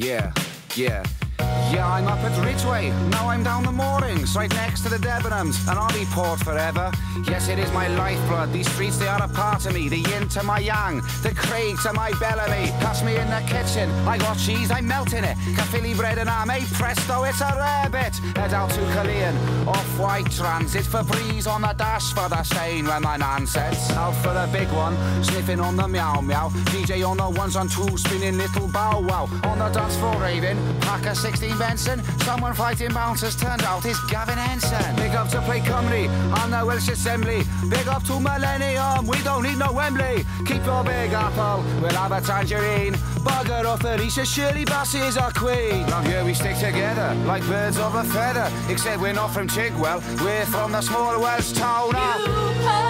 Yeah, yeah. Yeah, I'm up at Ridgeway. Now I'm down the moorings, right next to the Debenhams, and I'll be port forever. Yes, it is my lifeblood. These streets, they are a part of me. The yin to my yang, the Craig to my Bellamy. Pass me in the kitchen. I got cheese, I'm melting it. Caerphilly bread and ham, hey eh, presto, it's a rabbit. Head out to Caerleon, off-white transit for breeze on the dash for the stain when my nan sets. Out for the big one, sniffing on the meow meow. DJ on the ones on two, spinning little bow wow. On the dance floor raving, pack a 16 Benson. Someone fighting bouncers turned out is Gavin Henson. Big up to Plaid Cymru on the Welsh Assembly. Big up to Millennium, we don't need no Wembley. Keep your big apple, we'll have a tangerine. Bugger off Alicia Shirley Bassey is our queen. Now here we stick together like birds of a feather. Except we're not from Chigwell, we're from the small Welsh town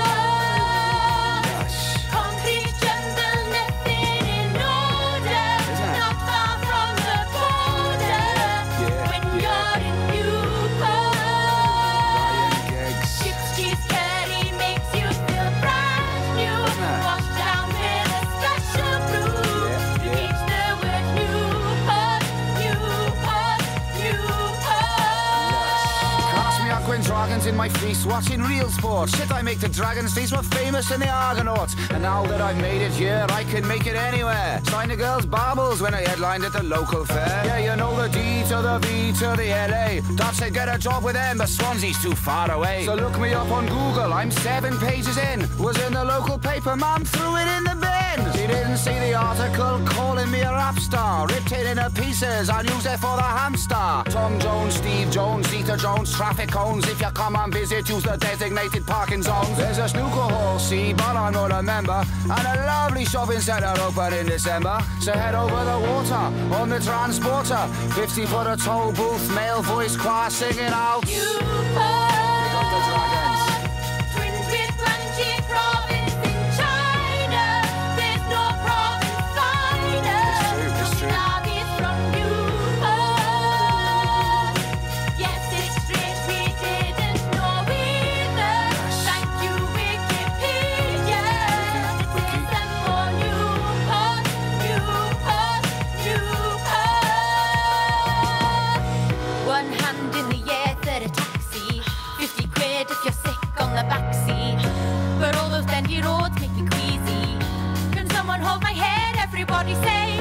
Dragons in my feast, watching real sport. Shit, I make the Dragons feast were famous in the Argonauts. And now that I've made it here, I can make it anywhere. Sign the girls' baubles when I headlined at the local fair. Yeah, you know the the V to the LA. Dad said get a job with them, but Swansea's too far away. So look me up on Google, I'm seven pages in. Was in the local paper, mum threw it in the bin. She didn't see the article calling me a rap star. Ripped it into pieces and used it for the hamster. Tom Jones, Steve Jones, Zeta Jones, traffic cones. If you come and visit, use the designated parking zones. There's a snooker hall, see, but I'm not a member. And a lovely shopping centre open in December. So head over the water on the transporter. 50 for the toll booth, male voice choir singing out. Big roads make me queasy. Can someone hold my head? Everybody say